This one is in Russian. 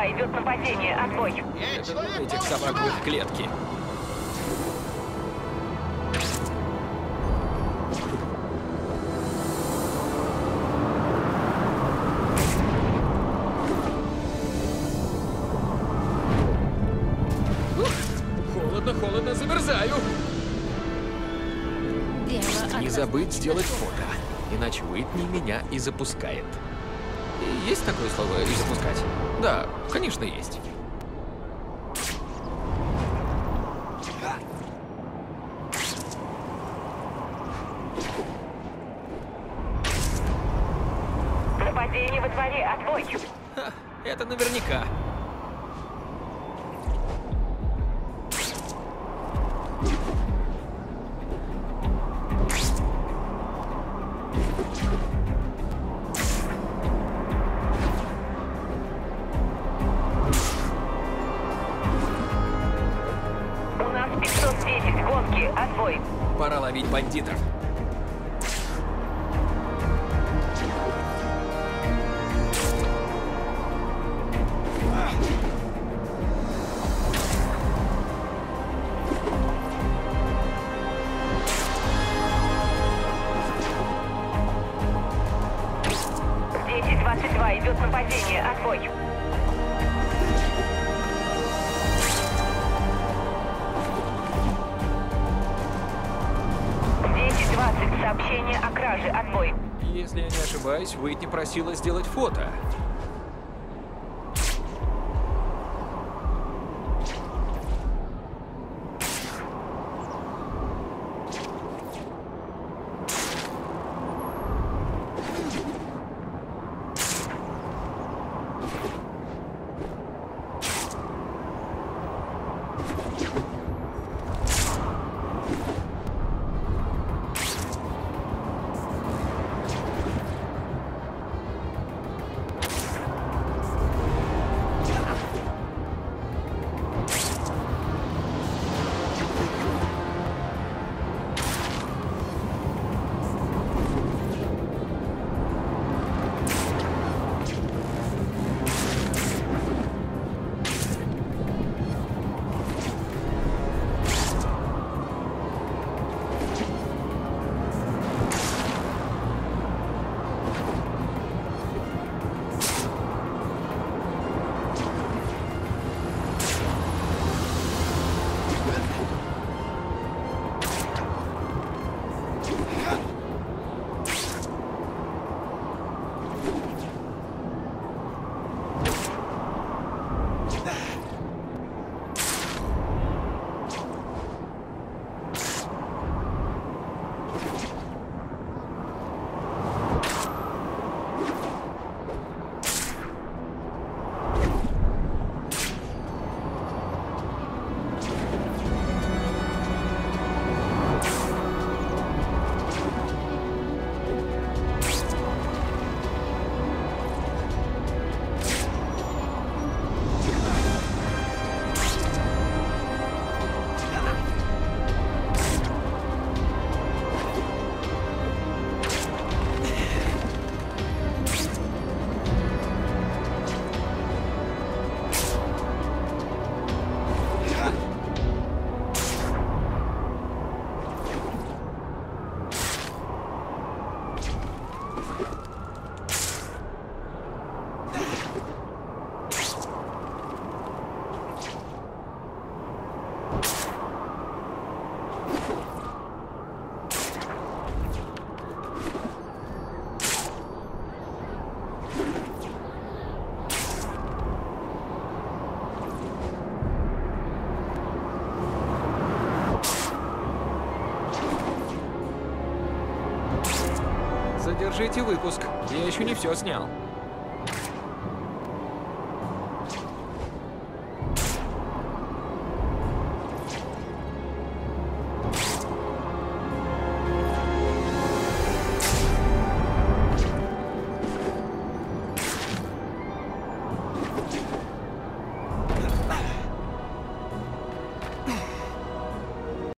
1022, идет нападение, отбой. Это этих собак в их клетке. Ух, Холодно, холодно, замерзаю. Не забыть сделать фото, иначе Уитни меня и запускает. Есть такое слово «и запускать»? Да, конечно, есть. Нападение во дворе, отбой. Ха, это наверняка. Отбой. Пора ловить бандитов. Краже, отбой. Если я не ошибаюсь, Уитни просила сделать фото. Задержите выпуск. Я еще не все снял.